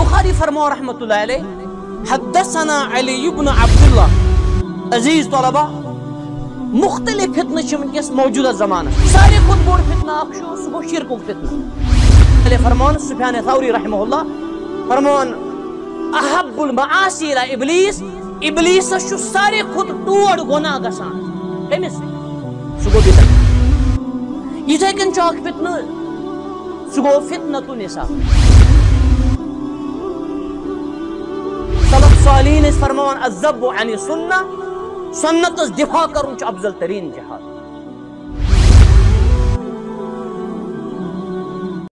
بخاری فرمو رحمت اللہ علیہ، حدثنا علی بن عبداللہ۔ عزیز طلبہ مختلف فتنہ چھ ونکس موجودہ زمانہ۔ سارے کھت بوڑ فتنہ اخ چھو سہ گو شرکک فتنہ۔ علی فرمان سفیان ثوری رحمہ اللہ فرمان احب المعاصی الى ابلیس ابلیس چھ سارے کھت ٹوڑ گناہ گسان۔ کمس سہ گو بدعت یتھے کن چھ فتنہ سہ گو فتنہ نساء سلف صالحین اس فرمان الزب عن سنہ سنت دفاع کرن افضل ترین جہاد۔